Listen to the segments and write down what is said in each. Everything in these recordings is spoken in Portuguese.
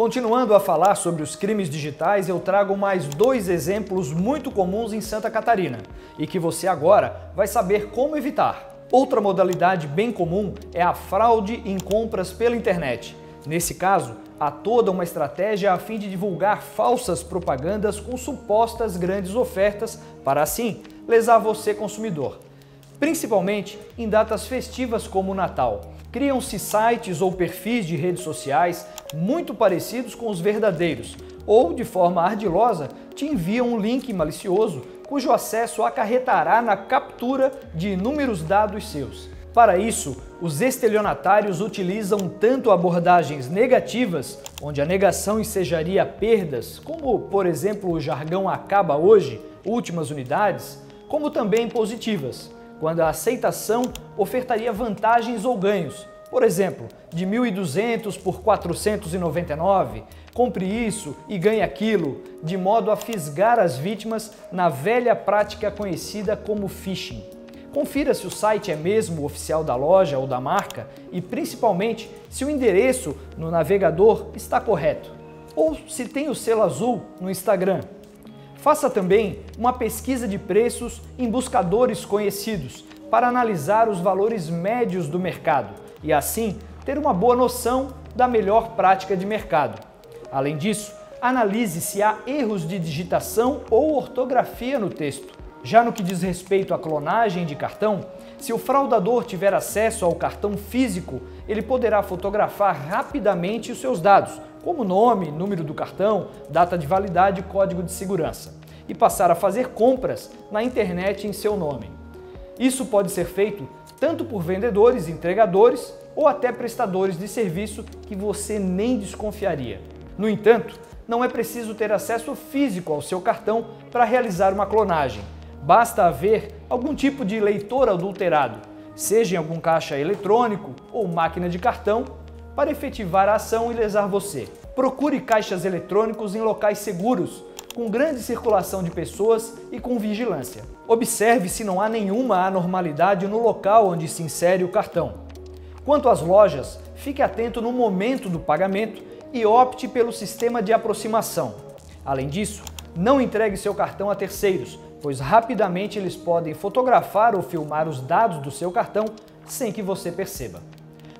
Continuando a falar sobre os crimes digitais, eu trago mais dois exemplos muito comuns em Santa Catarina e que você agora vai saber como evitar. Outra modalidade bem comum é a fraude em compras pela internet. Nesse caso, há toda uma estratégia a fim de divulgar falsas propagandas com supostas grandes ofertas para assim lesar você consumidor. Principalmente em datas festivas como o Natal. Criam-se sites ou perfis de redes sociais muito parecidos com os verdadeiros, ou de forma ardilosa te enviam um link malicioso cujo acesso acarretará na captura de inúmeros dados seus. Para isso, os estelionatários utilizam tanto abordagens negativas, onde a negação ensejaria perdas, como por exemplo o jargão acaba hoje, últimas unidades, como também positivas, quando a aceitação ofertaria vantagens ou ganhos, por exemplo, de 1.200 por 499, compre isso e ganhe aquilo, de modo a fisgar as vítimas na velha prática conhecida como phishing. Confira se o site é mesmo oficial da loja ou da marca e principalmente se o endereço no navegador está correto ou se tem o selo azul no Instagram. Faça também uma pesquisa de preços em buscadores conhecidos para analisar os valores médios do mercado e assim ter uma boa noção da melhor prática de mercado. Além disso, analise se há erros de digitação ou ortografia no texto. Já no que diz respeito à clonagem de cartão, se o fraudador tiver acesso ao cartão físico, ele poderá fotografar rapidamente os seus dados, como nome, número do cartão, data de validade e código de segurança, e passar a fazer compras na internet em seu nome. Isso pode ser feito tanto por vendedores, entregadores ou até prestadores de serviço que você nem desconfiaria. No entanto, não é preciso ter acesso físico ao seu cartão para realizar uma clonagem. Basta haver algum tipo de leitor adulterado, seja em algum caixa eletrônico ou máquina de cartão, para efetivar a ação e lesar você. Procure caixas eletrônicos em locais seguros, com grande circulação de pessoas e com vigilância. Observe se não há nenhuma anormalidade no local onde se insere o cartão. Quanto às lojas, fique atento no momento do pagamento e opte pelo sistema de aproximação. Além disso, não entregue seu cartão a terceiros, pois rapidamente eles podem fotografar ou filmar os dados do seu cartão sem que você perceba.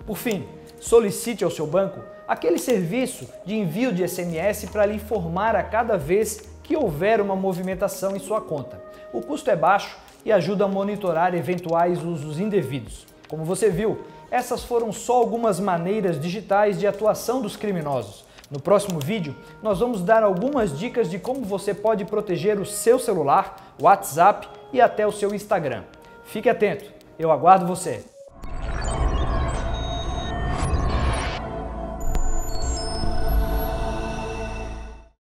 Por fim, solicite ao seu banco aquele serviço de envio de SMS para lhe informar a cada vez que houver uma movimentação em sua conta. O custo é baixo e ajuda a monitorar eventuais usos indevidos. Como você viu, essas foram só algumas maneiras digitais de atuação dos criminosos. No próximo vídeo, nós vamos dar algumas dicas de como você pode proteger o seu celular, WhatsApp e até o seu Instagram. Fique atento, eu aguardo você!